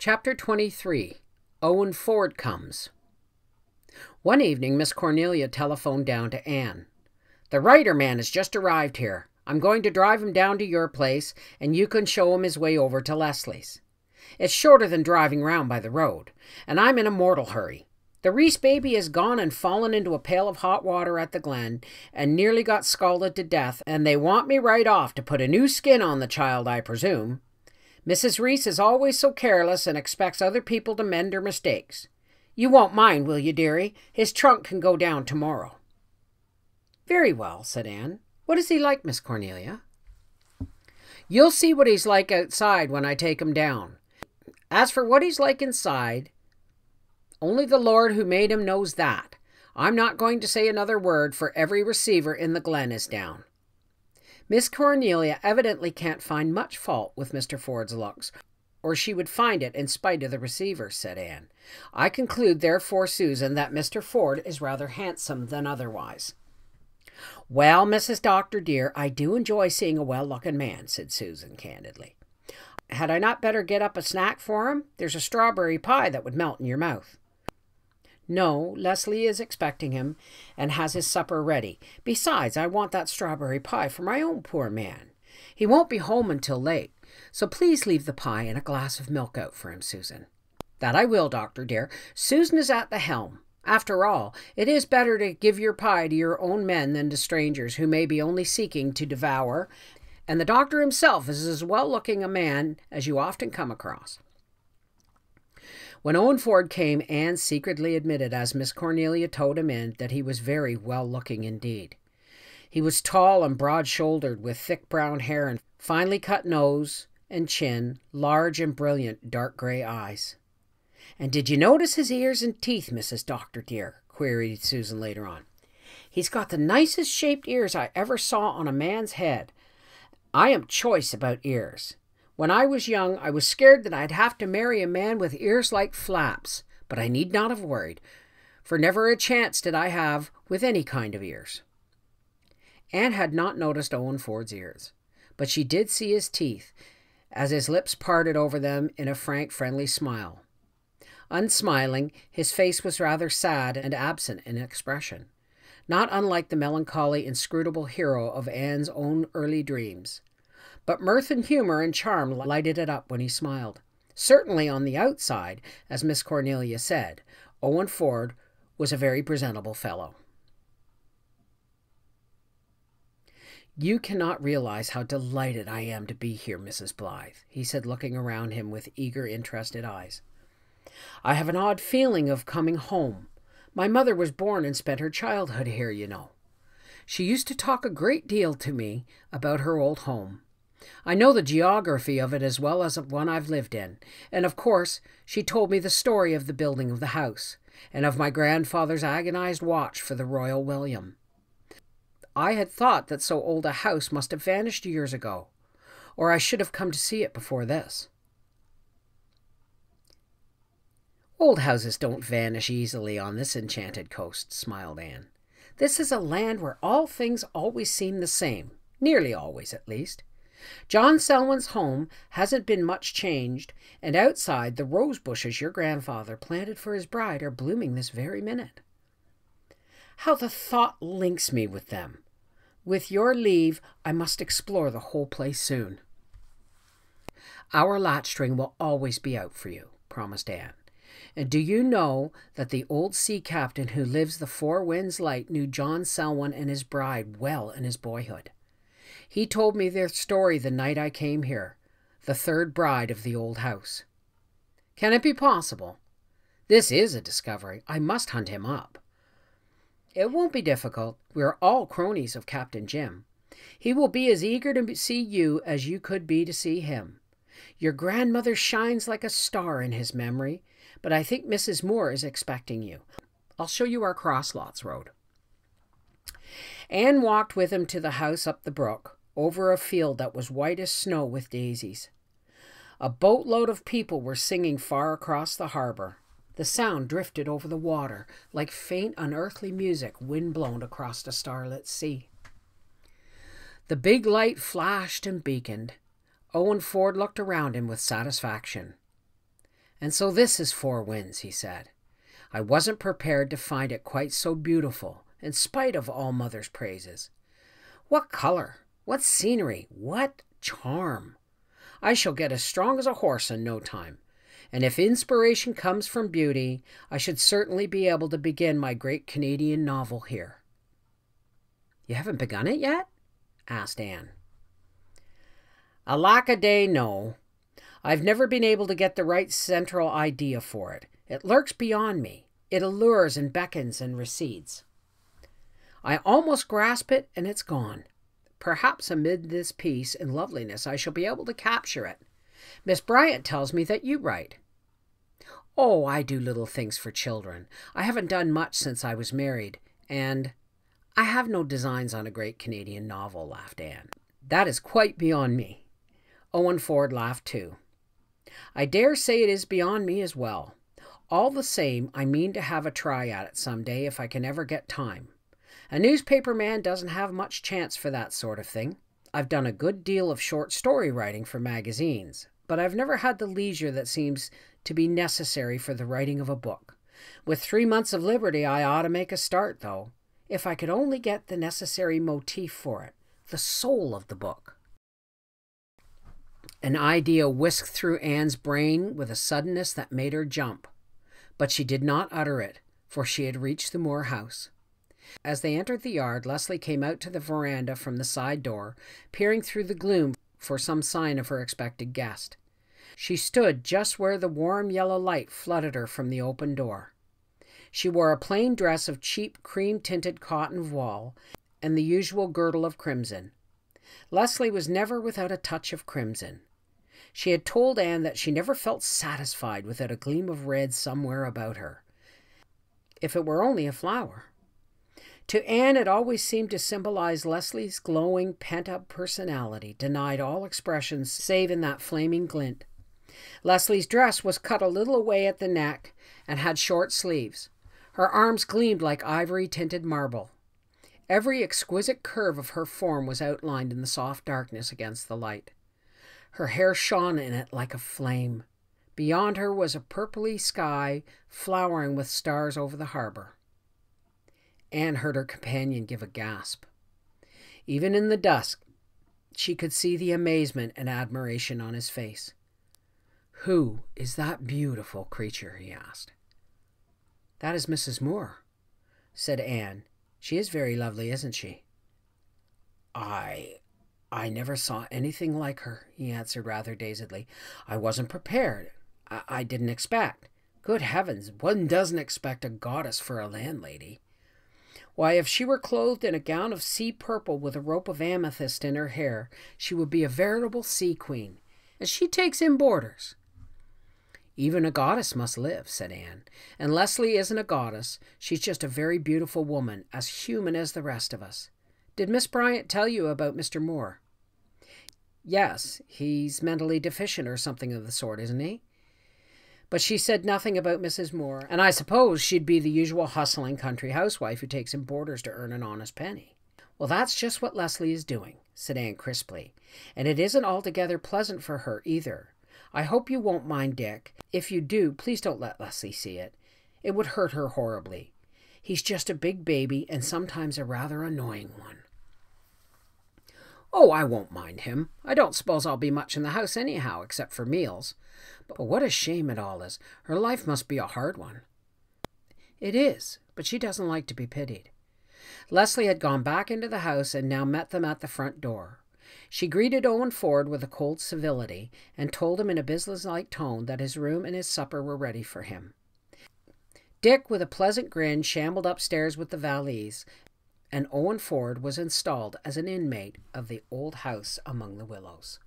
Chapter 23 Owen Ford Comes. One evening, Miss Cornelia telephoned down to Anne. The writer man has just arrived here. I'm going to drive him down to your place, and you can show him his way over to Leslie's. It's shorter than driving round by the road, and I'm in a mortal hurry. The Reese baby has gone and fallen into a pail of hot water at the glen and nearly got scalded to death, and they want me right off to put a new skin on the child, I presume. Mrs. Reese is always so careless and expects other people to mend her mistakes. You won't mind, will you, dearie? His trunk can go down tomorrow. Very well, said Anne. What is he like, Miss Cornelia? You'll see what he's like outside when I take him down. As for what he's like inside, only the Lord who made him knows that. I'm not going to say another word, for every receiver in the glen is down. Miss Cornelia evidently can't find much fault with Mr. Ford's looks, or she would find it in spite of the receiver, said Anne. I conclude, therefore, Susan, that Mr. Ford is rather handsome than otherwise. Well, Mrs. Doctor, dear, I do enjoy seeing a well looking man, said Susan candidly. Had I not better get up a snack for him? There's a strawberry pie that would melt in your mouth. No, Leslie is expecting him and has his supper ready. Besides, I want that strawberry pie for my own poor man. He won't be home until late, so please leave the pie and a glass of milk out for him, Susan. That I will, Doctor dear. Susan is at the helm. After all, it is better to give your pie to your own men than to strangers who may be only seeking to devour, and the doctor himself is as well looking a man as you often come across. When Owen Ford came, Anne secretly admitted, as Miss Cornelia towed him in, that he was very well looking indeed. He was tall and broad shouldered, with thick brown hair and finely cut nose and chin, large and brilliant dark gray eyes. And did you notice his ears and teeth, Mrs. Doctor dear? queried Susan later on. He's got the nicest shaped ears I ever saw on a man's head. I am choice about ears. When I was young, I was scared that I'd have to marry a man with ears like flaps, but I need not have worried, for never a chance did I have with any kind of ears. Anne had not noticed Owen Ford's ears, but she did see his teeth, as his lips parted over them in a frank, friendly smile. Unsmiling, his face was rather sad and absent in expression, not unlike the melancholy, inscrutable hero of Anne's own early dreams but mirth and humor and charm lighted it up when he smiled. Certainly on the outside, as Miss Cornelia said, Owen Ford was a very presentable fellow. You cannot realize how delighted I am to be here, Mrs. Blythe, he said, looking around him with eager, interested eyes. I have an odd feeling of coming home. My mother was born and spent her childhood here, you know. She used to talk a great deal to me about her old home. I know the geography of it as well as one I've lived in, and of course she told me the story of the building of the house, and of my grandfather's agonized watch for the Royal William. I had thought that so old a house must have vanished years ago, or I should have come to see it before this. Old houses don't vanish easily on this enchanted coast, smiled Anne. This is a land where all things always seem the same, nearly always at least. John Selwyn's home hasn't been much changed, and outside the rose bushes your grandfather planted for his bride are blooming this very minute. How the thought links me with them! With your leave, I must explore the whole place soon. Our latch string will always be out for you, promised Anne. And do you know that the old sea captain who lives the Four Winds Light knew John Selwyn and his bride well in his boyhood? He told me their story the night I came here, the third bride of the old house. Can it be possible? This is a discovery. I must hunt him up. It won't be difficult. We are all cronies of Captain Jim. He will be as eager to see you as you could be to see him. Your grandmother shines like a star in his memory, but I think Mrs. Moore is expecting you. I'll show you our crosslots road. Anne walked with him to the house up the brook over a field that was white as snow with daisies. A boatload of people were singing far across the harbor. The sound drifted over the water like faint, unearthly music wind blown across a starlit sea. The big light flashed and beaconed. Owen Ford looked around him with satisfaction. And so this is Four Winds, he said. I wasn't prepared to find it quite so beautiful, in spite of all Mother's praises. What color! What scenery! What charm! I shall get as strong as a horse in no time, and if inspiration comes from beauty, I should certainly be able to begin my great Canadian novel here. You haven't begun it yet? asked Anne. Alack a day, no. I've never been able to get the right central idea for it. It lurks beyond me. It allures and beckons and recedes. I almost grasp it, and it's gone. Perhaps amid this peace and loveliness I shall be able to capture it. Miss Bryant tells me that you write. Oh, I do little things for children. I haven't done much since I was married, and I have no designs on a great Canadian novel, laughed Anne. That is quite beyond me. Owen Ford laughed too. I dare say it is beyond me as well. All the same, I mean to have a try at it some day if I can ever get time. A newspaper man doesn't have much chance for that sort of thing. I've done a good deal of short story writing for magazines, but I've never had the leisure that seems to be necessary for the writing of a book. With three months of liberty, I ought to make a start, though, if I could only get the necessary motif for it, the soul of the book. An idea whisked through Anne's brain with a suddenness that made her jump, but she did not utter it, for she had reached the Moore house. As they entered the yard, Leslie came out to the veranda from the side door, peering through the gloom for some sign of her expected guest. She stood just where the warm yellow light flooded her from the open door. She wore a plain dress of cheap cream tinted cotton voile and the usual girdle of crimson. Leslie was never without a touch of crimson. She had told Anne that she never felt satisfied without a gleam of red somewhere about her, if it were only a flower. To Anne, it always seemed to symbolize Leslie's glowing, pent up personality, denied all expression save in that flaming glint. Leslie's dress was cut a little away at the neck and had short sleeves. Her arms gleamed like ivory tinted marble. Every exquisite curve of her form was outlined in the soft darkness against the light. Her hair shone in it like a flame. Beyond her was a purply sky flowering with stars over the harbor. Anne heard her companion give a gasp. Even in the dusk, she could see the amazement and admiration on his face. Who is that beautiful creature? he asked. That is Mrs. Moore, said Anne. She is very lovely, isn't she? I I never saw anything like her, he answered rather dazedly. I wasn't prepared. I, I didn't expect. Good heavens, one doesn't expect a goddess for a landlady. Why, if she were clothed in a gown of sea purple with a rope of amethyst in her hair, she would be a veritable sea queen. And she takes in boarders. Even a goddess must live, said Anne. And Leslie isn't a goddess. She's just a very beautiful woman, as human as the rest of us. Did Miss Bryant tell you about Mr. Moore? Yes, he's mentally deficient or something of the sort, isn't he? But she said nothing about Mrs. Moore, and I suppose she'd be the usual hustling country housewife who takes in boarders to earn an honest penny. Well, that's just what Leslie is doing, said Anne crisply, and it isn't altogether pleasant for her either. I hope you won't mind Dick. If you do, please don't let Leslie see it. It would hurt her horribly. He's just a big baby and sometimes a rather annoying one. Oh, I won't mind him. I don't suppose I'll be much in the house anyhow, except for meals. But what a shame it all is. Her life must be a hard one. It is, but she doesn't like to be pitied. Leslie had gone back into the house and now met them at the front door. She greeted Owen Ford with a cold civility and told him in a businesslike tone that his room and his supper were ready for him. Dick, with a pleasant grin, shambled upstairs with the valise, and Owen Ford was installed as an inmate of the old house among the willows.